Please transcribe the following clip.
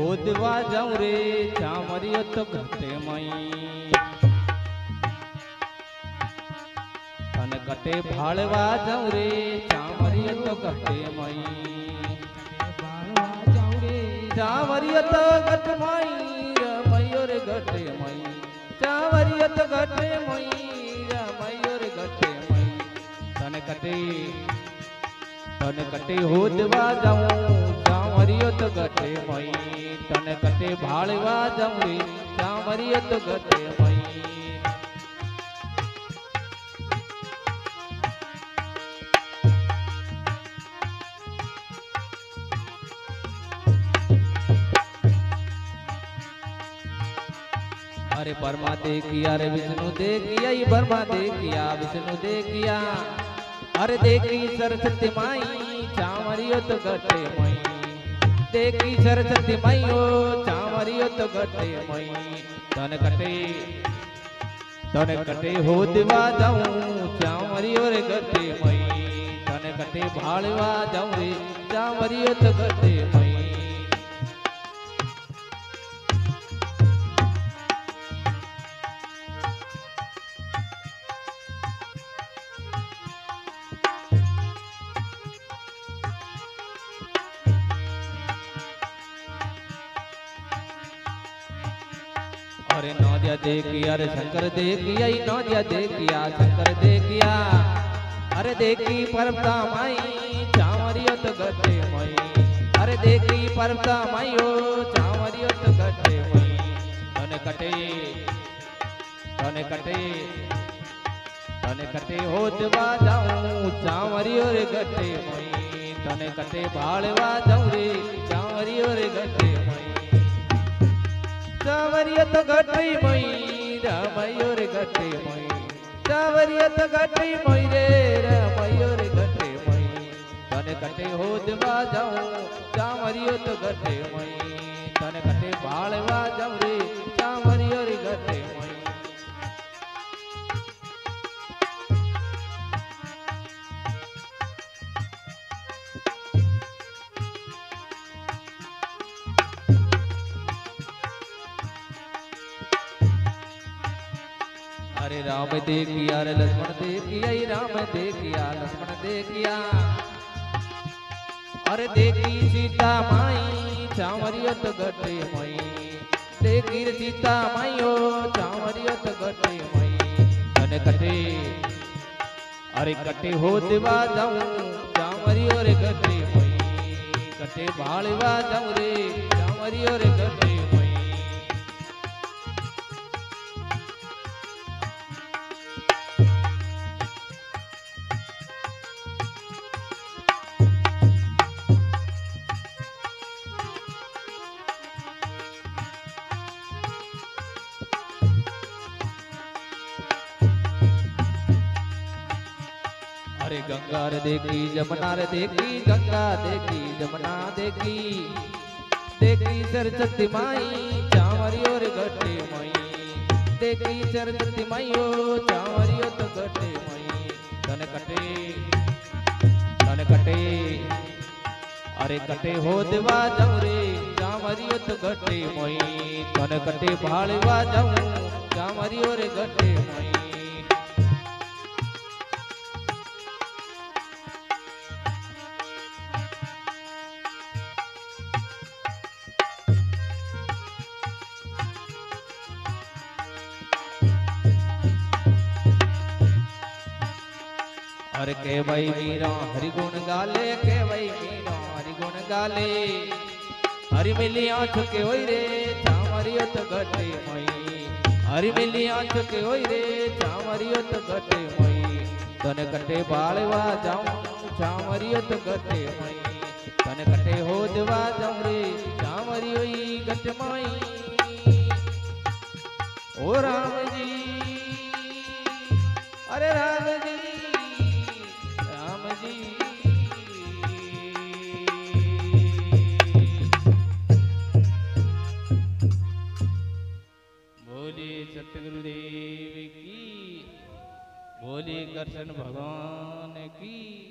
હોદવા જાઉં રે ચામરિયો તો ઘટે મઈ તને કટે ભાળવા જાઉં રે ચામરિયો તો ઘટે મઈ ચામરિયો તો ઘટ મઈ રમયો રે ઘટે મઈ ચામરિયો તો ઘટે મઈ રમયો રે ઘટે મઈ તને કટે તને કટે હોદવા જાઉં ચામરિયો તો ઘટે મઈ તને કટે ભાળવા જાઉં રે ચામરિયો તો ઘટે મઈ अरे बर्मा दे किया रे विष्णु दे किया ये बर्मा दे किया विष्णु दे किया अरे देखी सरस्वती माई चावरियो तो गटे मई देखी सरस्वती माई ओ चावरियो तो गटे मई तने कटे तने कटे हो दिवा जाऊँ चावरियो रे गटे मई तने कटे भाड़वा जाऊँ रे चावरियो तो अरे नौदिया दे किया अरे शंकर दे किया नौदिया दे किया शंकर दे किया अरे देखी परमता माई चावरियो तो गटे मई। अरे देखी परमता माई, ओ चावरियो तो गटे मई। तने कटे तने कटे तने कटे होदवा जाऊँ चावरियो रे गटे मई। तने कटे भाड़वा जाऊँ रे चावरियो रे गटे मई। चावरिया तो घटी मई रामयो रे घटे मई। चावरिया तो घटी मई रे रामयो रे घटे मई। तने कटे होदवा जाऊँ चावरियो तो घटे मई। तने कटे भाड़वा अरे राम दे अरे लक्ष्मण दे किया राम दे किया, लक्ष्मण दे किया। अरे देखी सीता माई चावरियो तो गटे मई। देखी सीता माई ओ चावरियो तो गटे मई। तने कटे, अरे कटे हो देवा जाऊँ चावरियो रे गटे मई। कटे भाड़वा जाऊँ रे चावरियो रे गटे अरे गंगा रे देखी जमुना रे देखी, गंगा देखी, जमुना देखी। देखी सरस्वती माई चावरियो रे गटे मई। देखी सरस्वती माई, ओ चावरियो तो गटे मई। तने कटे तने कटे। अरे कटे हो देवा जाऊँ रे चावरियो तो गटे मई। तने कटे भाड़वा जाऊँ चावरियो रे गटे मई। अरे के भाई मीरा, हरि गुण गाले के भाई मीरा, हरि गुण गाले। हरि मिली आँख के होई रे चामरियो तो गटे मई हरि मिली आँख के होई रे चामरियो तो गटे मई तने कटे बाळवा जाऊँ चामरियो तो गटे मई तने कटे होदवा जाऊँ रे चामरियो ई गट मई। ओ राम जी। अरे राम बोले सतगुरुदेव की। बोले कृष्ण भगवान की।